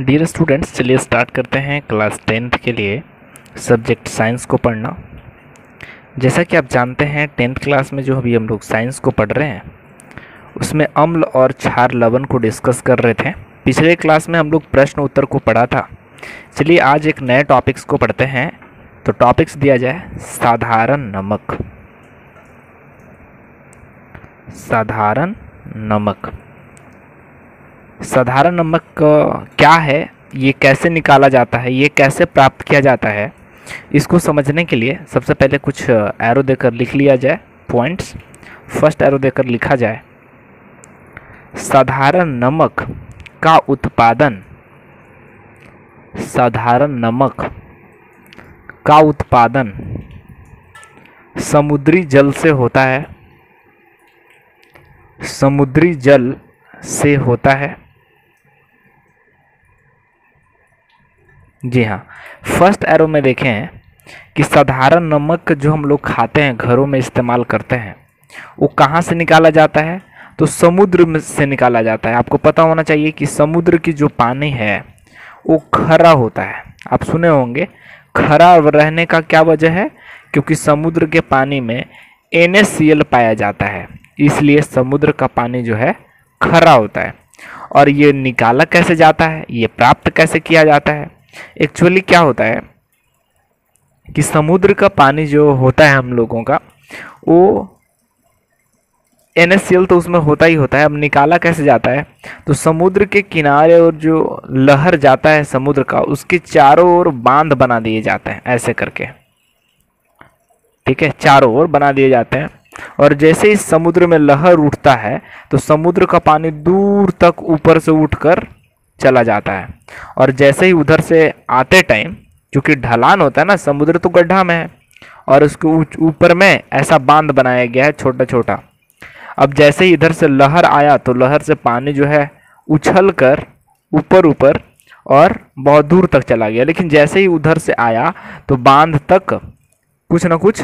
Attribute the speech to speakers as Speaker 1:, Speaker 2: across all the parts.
Speaker 1: Dear students चलिए start करते हैं क्लास टेंथ के लिए सब्जेक्ट साइंस को पढ़ना। जैसा कि आप जानते हैं टेंथ क्लास में जो अभी हम लोग साइंस को पढ़ रहे हैं, उसमें अम्ल और क्षार लवण को डिस्कस कर रहे थे। पिछले क्लास में हम लोग प्रश्न उत्तर को पढ़ा था। चलिए आज एक नए टॉपिक्स को पढ़ते हैं। तो टॉपिक्स दिया जाए, साधारण नमक। साधारण नमक। साधारण नमक क्या है? ये कैसे निकाला जाता है? ये कैसे प्राप्त किया जाता है? इसको समझने के लिए सबसे पहले कुछ एरो देकर लिख लिया जाए पॉइंट्स फ़र्स्ट एरो देकर लिखा जाए, साधारण नमक का उत्पादन। साधारण नमक का उत्पादन समुद्री जल से होता है। समुद्री जल से होता है। जी हाँ। फ़र्स्ट एरो में देखें कि साधारण नमक जो हम लोग खाते हैं, घरों में इस्तेमाल करते हैं, वो कहाँ से निकाला जाता है? तो समुद्र में से निकाला जाता है। आपको पता होना चाहिए कि समुद्र की जो पानी है, वो खरा होता है। आप सुने होंगे, खरा रहने का क्या वजह है? क्योंकि समुद्र के पानी में एन पाया जाता है। इसलिए समुद्र का पानी जो है, खरा होता है। और ये निकाला कैसे जाता है? ये प्राप्त कैसे किया जाता है? एक्चुअली क्या होता है कि समुद्र का पानी जो होता है हम लोगों का, वो एन तो उसमें होता ही होता है। अब निकाला कैसे जाता है? तो समुद्र के किनारे और जो लहर जाता है समुद्र का, उसके चारों ओर बाँध बना दिए जाते हैं, ऐसे करके। ठीक है? चारों ओर बना दिए जाते हैं। और जैसे ही समुद्र में लहर उठता है तो समुद्र का पानी दूर तक ऊपर से उठकर चला जाता है। और जैसे ही उधर से आते टाइम, क्योंकि ढलान होता है ना, समुद्र तो गड्ढा में है, और उसके ऊपर में ऐसा बाँध बनाया गया है छोटा छोटा अब जैसे ही इधर से लहर आया तो लहर से पानी जो है, उछल कर ऊपर ऊपर और बहुत दूर तक चला गया। लेकिन जैसे ही उधर से आया तो बाँध तक कुछ ना कुछ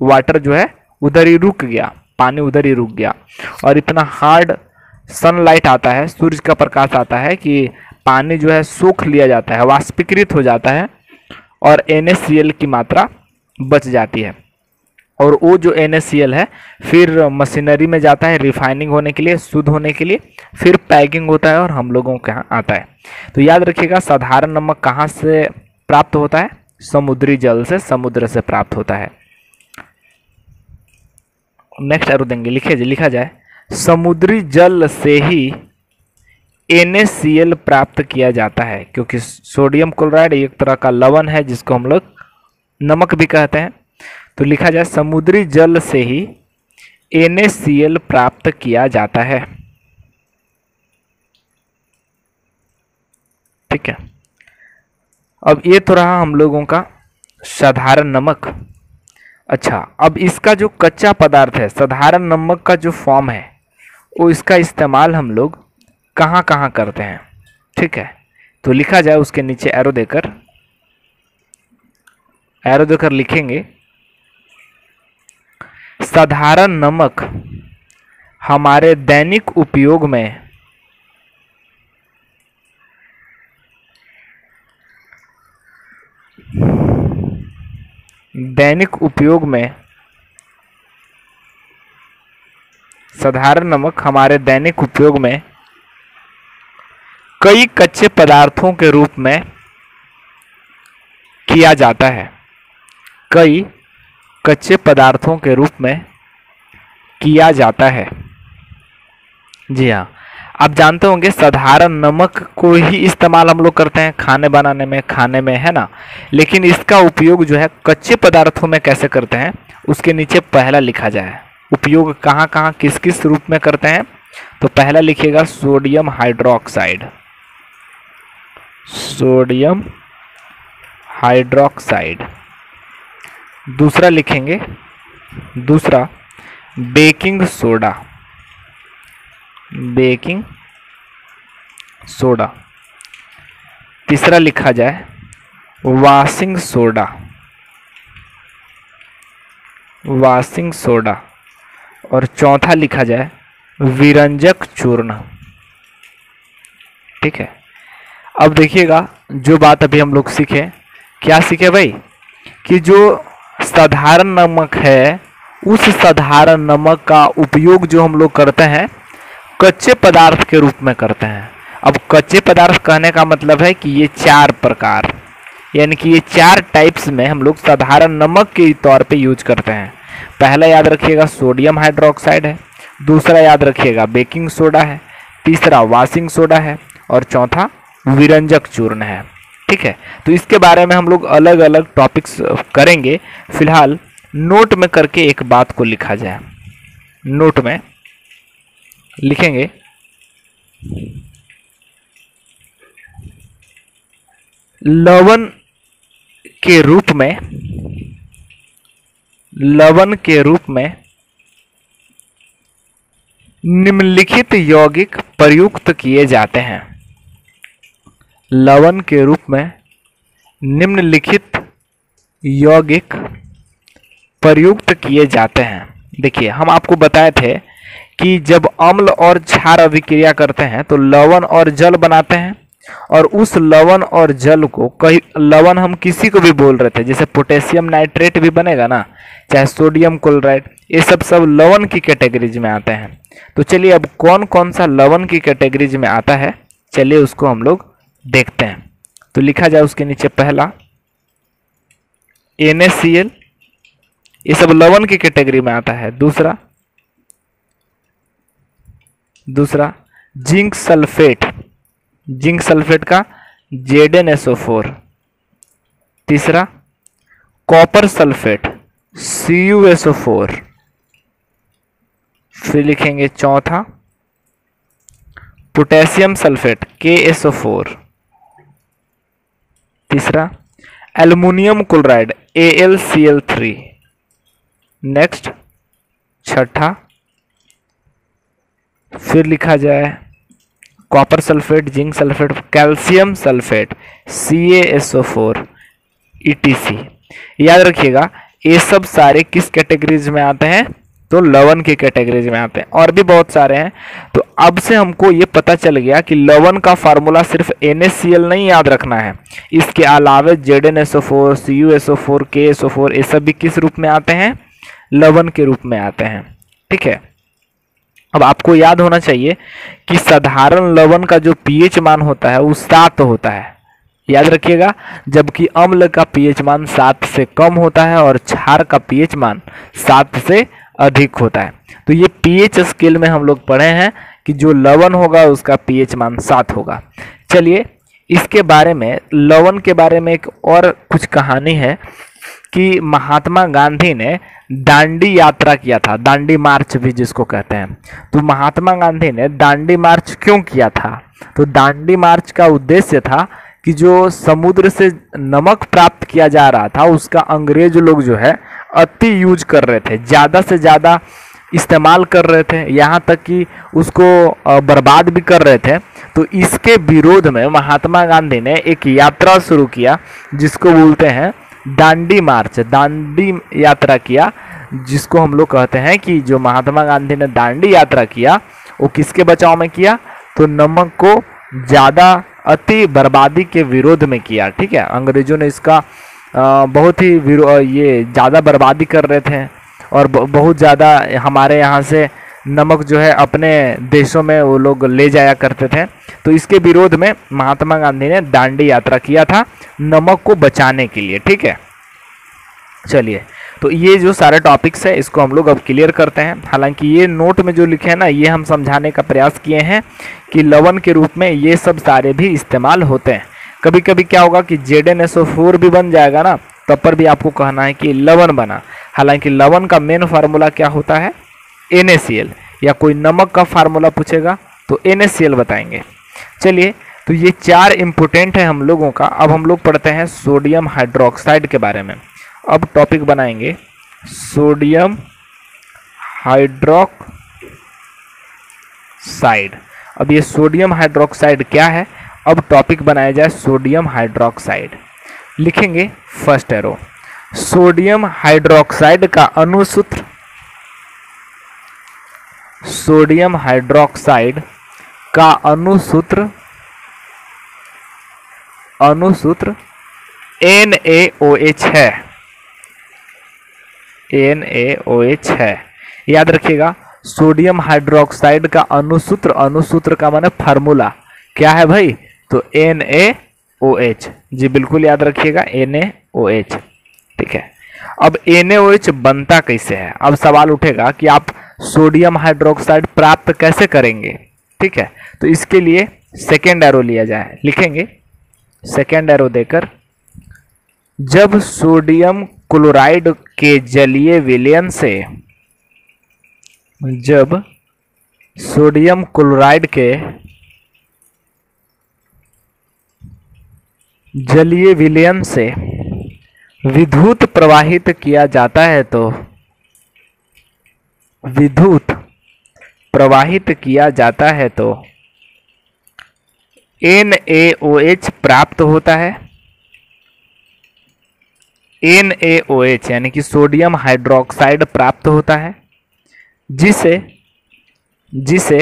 Speaker 1: वाटर जो है, उधर ही रुक गया, पानी उधर ही रुक गया। और इतना हार्ड सनलाइट आता है, सूर्य का प्रकाश आता है कि पानी जो है सूख लिया जाता है, वाष्पीकृत हो जाता है और एनएससीएल की मात्रा बच जाती है। और वो जो एनएससीएल है, फिर मशीनरी में जाता है रिफाइनिंग होने के लिए, शुद्ध होने के लिए, फिर पैकिंग होता है और हम लोगों के यहाँ आता है। तो याद रखिएगा, साधारण नमक कहाँ से प्राप्त होता है? समुद्री जल से, समुद्र से प्राप्त होता है। नेक्स्ट एरो देंगे लिखे लिखा जाए। समुद्री जल से ही एन प्राप्त किया जाता है, क्योंकि सोडियम क्लोराइड एक तरह का लवण है, जिसको हम लोग नमक भी कहते हैं। तो लिखा जाए, समुद्री जल से ही एन प्राप्त किया जाता है। ठीक है? अब ये तो रहा हम लोगों का साधारण नमक। अच्छा अब इसका जो कच्चा पदार्थ है, साधारण नमक का जो फॉर्म है वो इसका इस्तेमाल हम लोग कहाँ कहाँ करते हैं? ठीक है? तो लिखा जाए उसके नीचे एरो देकर। एरो देकर लिखेंगे। साधारण नमक हमारे दैनिक उपयोग में दैनिक उपयोग में साधारण नमक हमारे दैनिक उपयोग में कई कच्चे पदार्थों के रूप में किया जाता है। कई कच्चे पदार्थों के रूप में किया जाता है। जी हाँ आप जानते होंगे साधारण नमक को ही इस्तेमाल हम लोग करते हैं खाने बनाने में, खाने में, है ना? लेकिन इसका उपयोग जो है कच्चे पदार्थों में कैसे करते हैं, उसके नीचे पहला लिखा जाए। उपयोग कहाँ कहाँ किस किस रूप में करते हैं? तो पहला लिखिएगा सोडियम हाइड्रोक्साइड। Sodium hydroxide. दूसरा लिखेंगे, दूसरा, बेकिंग सोडा। Baking soda. तीसरा लिखा जाए, वाशिंग सोडा। Washing soda. और चौथा लिखा जाए, विरंजक चूर्ण। ठीक है? अब देखिएगा, जो बात अभी हम लोग सीखे, क्या सीखे भाई? कि जो साधारण नमक है, उस साधारण नमक का उपयोग जो हम लोग करते हैं, कच्चे पदार्थ के रूप में करते हैं। अब कच्चे पदार्थ कहने का मतलब है कि ये चार प्रकार, यानी कि ये चार टाइप्स में हम लोग साधारण नमक के तौर पे यूज़ करते हैं। पहला याद रखिएगा, सोडियम हाइड्रोक्साइड है। दूसरा याद रखिएगा, बेकिंग सोडा है। तीसरा, वाशिंग सोडा है। और चौथा, विरंजक चूर्ण है। ठीक है? तो इसके बारे में हम लोग अलग अलग टॉपिक्स करेंगे। फ़िलहाल नोट में करके एक बात को लिखा जाए। नोट में लिखेंगे, लवण के रूप में लवण के रूप में निम्नलिखित यौगिक प्रयुक्त किए जाते हैं। लवण के रूप में निम्नलिखित यौगिक प्रयुक्त किए जाते हैं। देखिए, हम आपको बताए थे कि जब अम्ल और क्षार अभिक्रिया करते हैं तो लवण और जल बनाते हैं। और उस लवण और जल को कई लवण हम किसी को भी बोल रहे थे, जैसे पोटेशियम नाइट्रेट भी बनेगा ना, चाहे सोडियम क्लोराइड, ये सब सब लवण की कैटेगरीज में आते हैं। तो चलिए अब कौन कौन सा लवण की कैटेगरीज में आता है, चलिए उसको हम लोग देखते हैं। तो लिखा जाए उसके नीचे पहला एन ये सब लवण की कैटेगरी में आता है। दूसरा दूसरा, जिंक सल्फेट। जिंक सल्फेट का जेड एन एस फोर। तीसरा, copper sulphate C U S O four. फिर लिखेंगे चौथा, potassium sulphate K S O four. तीसरा, aluminium chloride A L C L three. Next, छठा, फिर लिखा जाए copper sulphate zinc sulphate calcium sulphate C S O four E T C याद रखिएगा, ये सब सारे किस कैटेगरीज में आते हैं? तो लवन के कैटेगरीज में आते हैं, और भी बहुत सारे हैं। तो अब से हमको ये पता चल गया कि लवन का फार्मूला सिर्फ़ एन नहीं याद रखना है। इसके अलावे Z N S O four C U S O four K S O four ये सब भी किस रूप में आते हैं? लवन के रूप में आते हैं। ठीक है? अब आपको याद होना चाहिए कि साधारण लवण का जो पीएच मान होता है, वो सात होता है। याद रखिएगा, जबकि अम्ल का पीएच मान सात से कम होता है और क्षार का पीएच मान सात से अधिक होता है। तो ये पीएच स्केल में हम लोग पढ़े हैं कि जो लवण होगा, उसका पीएच मान सात होगा। चलिए, इसके बारे में, लवण के बारे में एक और कुछ कहानी है कि महात्मा गांधी ने दांडी यात्रा किया था, दांडी मार्च भी जिसको कहते हैं। तो महात्मा गांधी ने दांडी मार्च क्यों किया था? तो दांडी मार्च का उद्देश्य था कि जो समुद्र से नमक प्राप्त किया जा रहा था, उसका अंग्रेज़ लोग जो है, अति यूज़ कर रहे थे, ज़्यादा से ज़्यादा इस्तेमाल कर रहे थे, यहाँ तक कि उसको बर्बाद भी कर रहे थे। तो इसके विरोध में महात्मा गांधी ने एक यात्रा शुरू किया, जिसको बोलते हैं दांडी मार्च, दांडी यात्रा किया, जिसको हम लोग कहते हैं कि जो महात्मा गांधी ने दांडी यात्रा किया, वो किसके बचाव में किया? तो नमक को ज़्यादा अति बर्बादी के विरोध में किया, ठीक है? अंग्रेज़ों ने इसका बहुत ही ये ज़्यादा बर्बादी कर रहे थे, और बहुत ज़्यादा हमारे यहाँ से नमक जो है अपने देशों में वो लोग ले जाया करते थे। तो इसके विरोध में महात्मा गांधी ने दांडी यात्रा किया था नमक को बचाने के लिए, ठीक है? चलिए तो ये जो सारे टॉपिक्स है, इसको हम लोग अब क्लियर करते हैं। हालाँकि ये नोट में जो लिखे हैं ना, ये हम समझाने का प्रयास किए हैं कि लवन के रूप में ये सब सारे भी इस्तेमाल होते हैं। कभी कभी क्या होगा कि Z N S O four भी बन जाएगा ना, तब पर भी आपको कहना है कि लवन बना। हालाँकि लवन का मेन फार्मूला क्या होता है? एन या कोई नमक का फार्मूला पूछेगा तो एन बताएँगे। चलिए तो ये चार इम्पोर्टेंट है हम लोगों का। अब हम लोग पढ़ते हैं सोडियम हाइड्रोक्साइड के बारे में। अब टॉपिक बनाएँगे। सोडियम हाइड्रोक्साइड अब ये सोडियम हाइड्रोक्साइड क्या है? अब टॉपिक बनाया जाए सोडियम हाइड्रोक्साइड लिखेंगे फ़र्स्ट एरो सोडियम हाइड्रोक्साइड का अनुसूत्र सोडियम हाइड्रोक्साइड का अनुसूत्र अणुसूत्र ओ एच है। एच है। याद रखिएगा, सोडियम हाइड्रोक्साइड का अणुसूत्र अणुसूत्र का माने फार्मूला। क्या है भाई? तो एच जी बिल्कुल याद रखिएगा एच ठीक है। अब NaOH बनता कैसे है? अब सवाल उठेगा कि आप सोडियम हाइड्रोक्साइड प्राप्त कैसे करेंगे? ठीक है? तो इसके लिए सेकेंड एरो लिया जाए। लिखेंगे सेकेंड एरो देकर, जब सोडियम क्लोराइड के जलीय विलयन से, जब सोडियम क्लोराइड के जलीय विलयन से विद्युत प्रवाहित किया जाता है तो विद्युत प्रवाहित किया जाता है तो NaOH प्राप्त होता है। NaOH यानी कि सोडियम हाइड्रोक्साइड प्राप्त होता है, जिसे जिसे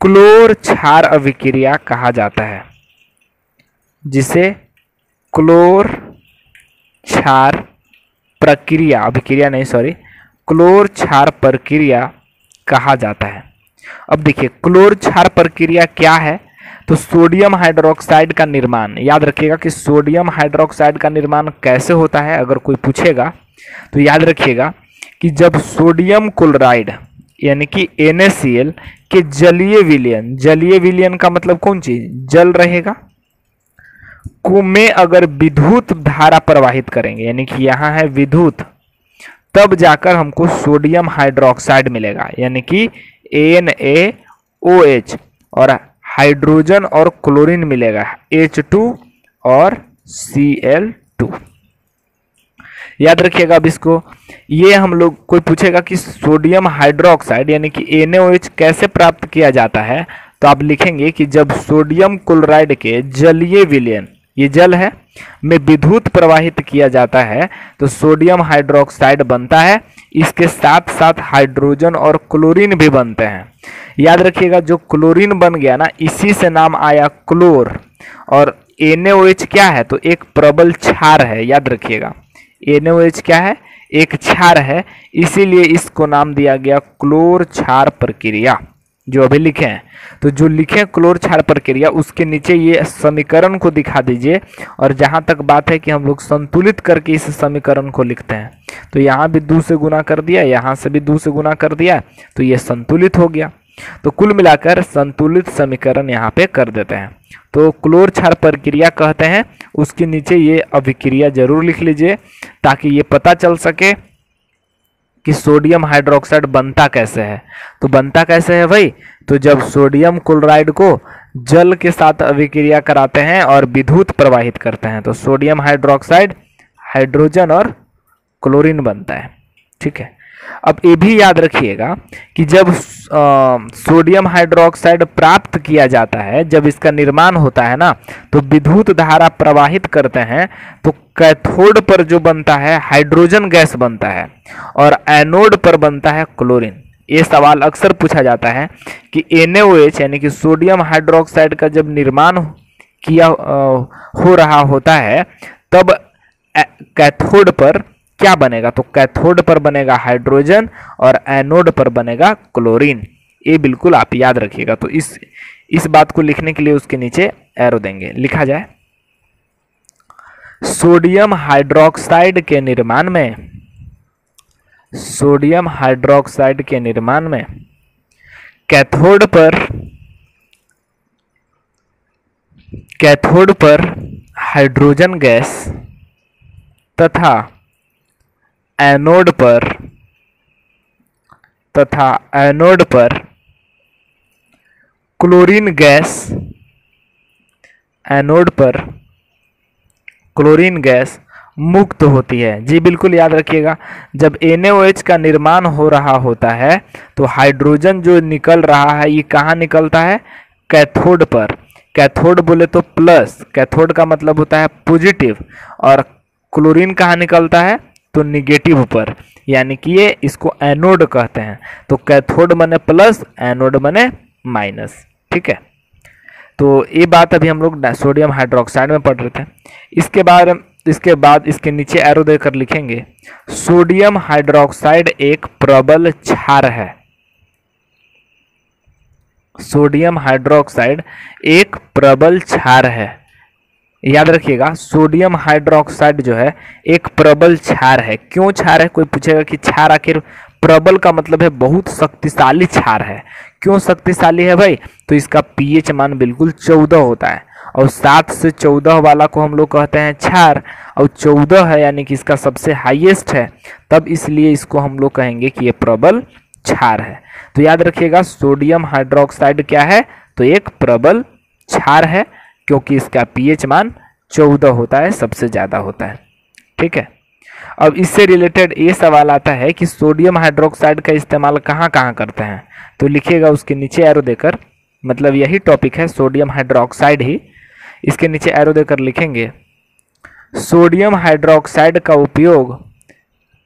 Speaker 1: क्लोर क्षार अभिक्रिया कहा जाता है, जिसे क्लोर क्षार प्रक्रिया, अभिक्रिया नहीं सॉरी क्लोर क्षार प्रक्रिया कहा जाता है। अब देखिए, क्लोर क्षार प्रक्रिया क्या है? तो सोडियम हाइड्रोक्साइड का निर्माण। याद रखिएगा कि सोडियम हाइड्रोक्साइड का निर्माण कैसे होता है, अगर कोई पूछेगा तो याद रखिएगा कि जब सोडियम क्लोराइड, यानी कि NaCl के जलीय विलयन जलीय विलयन का मतलब कौन चीज़? जल रहेगा। को में अगर विद्युत धारा प्रवाहित करेंगे, यानी कि यहाँ है विद्युत तब जाकर हमको सोडियम हाइड्रोक्साइड मिलेगा, यानी कि एन ए ओ एच और हाइड्रोजन और क्लोरीन मिलेगा एच टू और सी एल टू याद रखिएगा अब इसको। ये हम लोग, कोई पूछेगा कि सोडियम हाइड्रोक्साइड, यानी कि NaOH कैसे प्राप्त किया जाता है तो आप लिखेंगे कि जब सोडियम क्लोराइड के जलीय विलयन, ये जल है में विद्युत प्रवाहित किया जाता है तो सोडियम हाइड्रोक्साइड बनता है। इसके साथ साथ हाइड्रोजन और क्लोरीन भी बनते हैं। याद रखिएगा, जो क्लोरीन बन गया ना, इसी से नाम आया क्लोर। और NaOH क्या है? तो एक प्रबल क्षार है, याद रखिएगा। NaOH क्या है? एक क्षार है, इसीलिए इसको नाम दिया गया क्लोर क्षार प्रक्रिया। जो अभी लिखे हैं। तो जो लिखे क्लोर क्षार प्रक्रिया, उसके नीचे ये समीकरण को दिखा दीजिए। और जहाँ तक बात है कि हम लोग संतुलित करके इस समीकरण को लिखते हैं। तो यहाँ भी दो से गुना कर दिया, यहाँ से भी दो से गुना कर दिया तो ये संतुलित हो गया। तो कुल मिलाकर संतुलित समीकरण यहाँ पे कर देते हैं। तो क्लोर क्षार प्रक्रिया कहते हैं, उसके नीचे ये अभिक्रिया ज़रूर लिख लीजिए, ताकि ये पता चल सके कि सोडियम हाइड्रोक्साइड बनता कैसे है? तो बनता कैसे है भाई? तो जब सोडियम क्लोराइड को जल के साथ अभिक्रिया कराते हैं और विद्युत प्रवाहित करते हैं तो सोडियम हाइड्रोक्साइड, हाइड्रोजन और क्लोरीन बनता है। ठीक है? अब ये भी याद रखिएगा कि जब सोडियम हाइड्रोक्साइड प्राप्त किया जाता है, जब इसका निर्माण होता है ना तो विद्युत धारा प्रवाहित करते हैं तो कैथोड पर जो बनता है, हाइड्रोजन गैस बनता है, और एनोड पर बनता है क्लोरीन। ये सवाल अक्सर पूछा जाता है कि NaOH यानी कि सोडियम हाइड्रोक्साइड का जब निर्माण किया हो रहा होता है, तब कैथोड पर क्या बनेगा? तो कैथोड पर बनेगा हाइड्रोजन और एनोड पर बनेगा क्लोरीन। ये बिल्कुल आप याद रखिएगा। तो इस इस बात को लिखने के लिए उसके नीचे एरो देंगे। लिखा जाए। सोडियम हाइड्रोक्साइड के निर्माण में, सोडियम हाइड्रोक्साइड के निर्माण में कैथोड पर कैथोड पर हाइड्रोजन गैस तथा एनोड पर तथा एनोड पर क्लोरीन गैस एनोड पर क्लोरीन गैस मुक्त होती है। जी बिल्कुल याद रखिएगा, जब NaOH का निर्माण हो रहा होता है तो हाइड्रोजन जो निकल रहा है, ये कहाँ निकलता है? कैथोड पर। कैथोड बोले तो प्लस, कैथोड का मतलब होता है पॉजिटिव, और क्लोरीन कहाँ निकलता है? तो निगेटिव पर, यानी कि ये इसको एनोड कहते हैं। तो कैथोड बने प्लस एनोड बने माइनस ठीक है? तो ये बात अभी हम लोग सोडियम हाइड्रोक्साइड में पढ़ रहे थे। इसके बाद इसके बाद इसके नीचे एरो देकर लिखेंगे। सोडियम हाइड्रोक्साइड एक प्रबल क्षार है। सोडियम हाइड्रोक्साइड एक प्रबल क्षार है। याद रखिएगा सोडियम हाइड्रोक्साइड जो है, एक प्रबल क्षार है। क्यों क्षार है? कोई पूछेगा कि क्षार आखिर प्रबल का मतलब है बहुत शक्तिशाली क्षार है। क्यों शक्तिशाली है भाई? तो इसका पीएच मान बिल्कुल चौदह होता है। और सात से चौदह वाला को हम लोग कहते हैं क्षार। और चौदह है, यानी कि इसका सबसे हाईएस्ट है। तब इसलिए इसको हम लोग कहेंगे कि ये प्रबल क्षार है। तो याद रखिएगा सोडियम हाइड्रोक्साइड क्या है? तो एक प्रबल क्षार है। क्योंकि इसका पीएच मान चौदह होता है, सबसे ज़्यादा होता है। ठीक है? अब इससे रिलेटेड ये सवाल आता है कि सोडियम हाइड्रोक्साइड का इस्तेमाल कहाँ कहाँ करते हैं? तो लिखिएगा उसके नीचे एरो देकर मतलब यही टॉपिक है सोडियम हाइड्रोक्साइड ही। इसके नीचे एरो देकर लिखेंगे सोडियम हाइड्रोक्साइड का उपयोग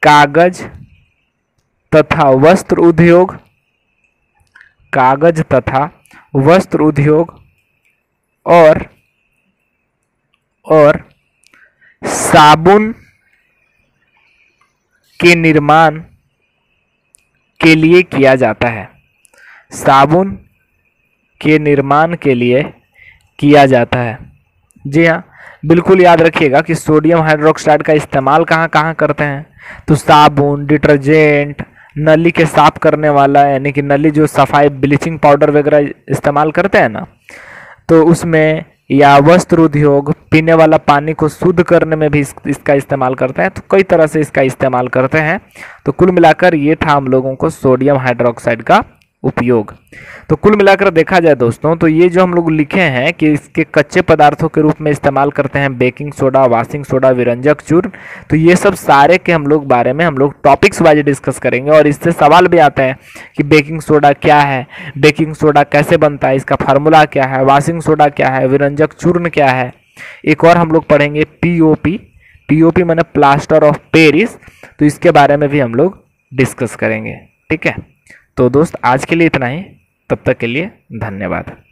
Speaker 1: कागज़ तथा वस्त्र उद्योग, कागज़ तथा वस्त्र उद्योग और और साबुन के निर्माण के लिए किया जाता है। साबुन के निर्माण के लिए किया जाता है। जी हाँ बिल्कुल याद रखिएगा कि सोडियम हाइड्रोक्साइड का इस्तेमाल कहाँ कहाँ करते हैं। तो साबुन, डिटर्जेंट, नली के साफ़ करने वाला, यानी कि नली जो सफ़ाई, ब्लीचिंग पाउडर वगैरह इस्तेमाल करते हैं ना तो उसमें या वस्त्र उद्योग पीने वाला पानी को शुद्ध करने में भी इस, इसका इस्तेमाल करते हैं। तो कई तरह से इसका इस्तेमाल करते हैं। तो कुल मिलाकर ये था हम लोगों को सोडियम हाइड्रोक्साइड का उपयोग। तो कुल मिलाकर देखा जाए दोस्तों तो ये जो हम लोग लिखे हैं कि इसके कच्चे पदार्थों के रूप में इस्तेमाल करते हैं बेकिंग सोडा, वाशिंग सोडा, विरंजक चूर्ण तो ये सब सारे के हम लोग बारे में हम लोग टॉपिक्स वाइज डिस्कस करेंगे और इससे सवाल भी आते हैं कि बेकिंग सोडा क्या है बेकिंग सोडा कैसे बनता है, इसका फार्मूला क्या है वाशिंग सोडा क्या है, विरंजक चूर्ण क्या है। एक और हम लोग पढ़ेंगे P O P P O P मैंने प्लास्टर ऑफ़ पेरिस तो इसके बारे में भी हम लोग डिस्कस करेंगे, ठीक है? तो दोस्त आज के लिए इतना ही। तब तक के लिए धन्यवाद।